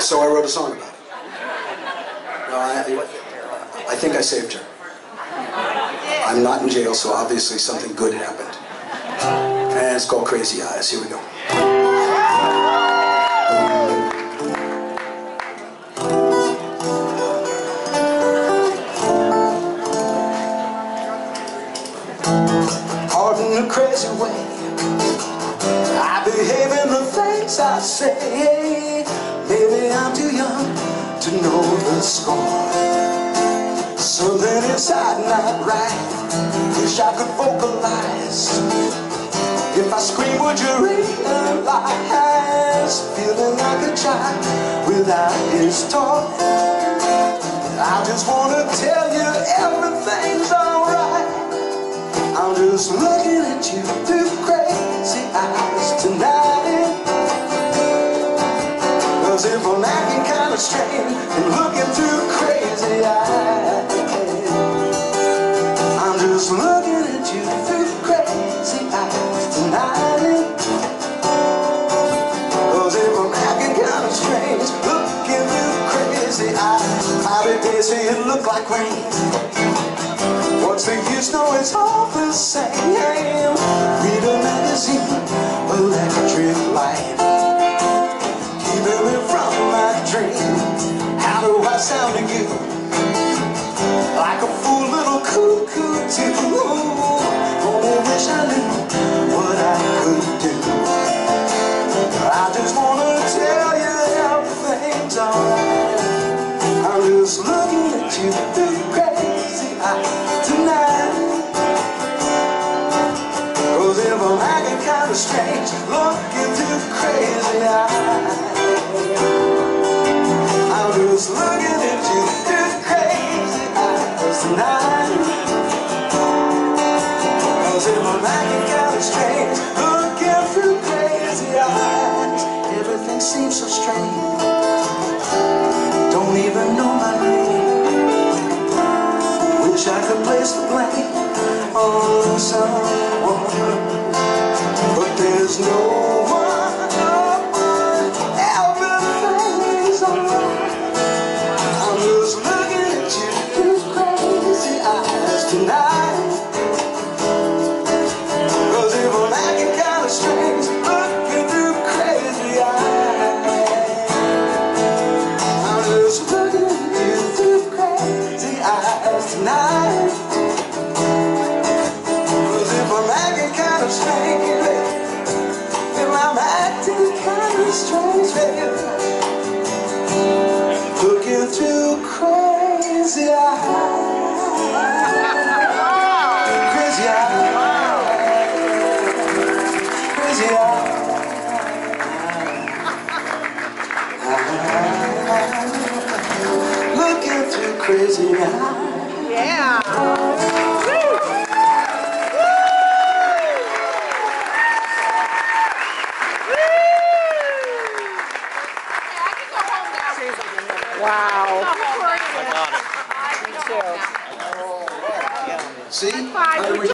So I wrote a song about it. No, I, I think I saved her. I'm not in jail, so obviously something good happened. And it's called Crazy Eyes. Here we go. In a crazy way I behave in the things I say I'm too young to know the score. Something inside not right? Wish I could vocalize. If I scream would you realize Feeling like a child without his toy. I just wanna tell you everything's alright. I'm just looking at you I'm acting kinda strange and looking through crazy eyes I'm just looking at you through crazy eyes tonight oh, Cause if I'm acting kinda strange looking through crazy eyes Cloudy days say it look like rain What's the use? No, it's all the same. Read a magazine, could. I just wanna tell you everything's alright. I'm just looking at you through crazy if I'm acting kinda strange, looking through crazy I'm just looking so strange. Don't even know my name. Wish I could place the blame on someone, but there's no strange, looking through crazy eyes. Crazy eyes. Crazy eyes. Looking through crazy eyes. Yeah. Wow. Me too. See? How do we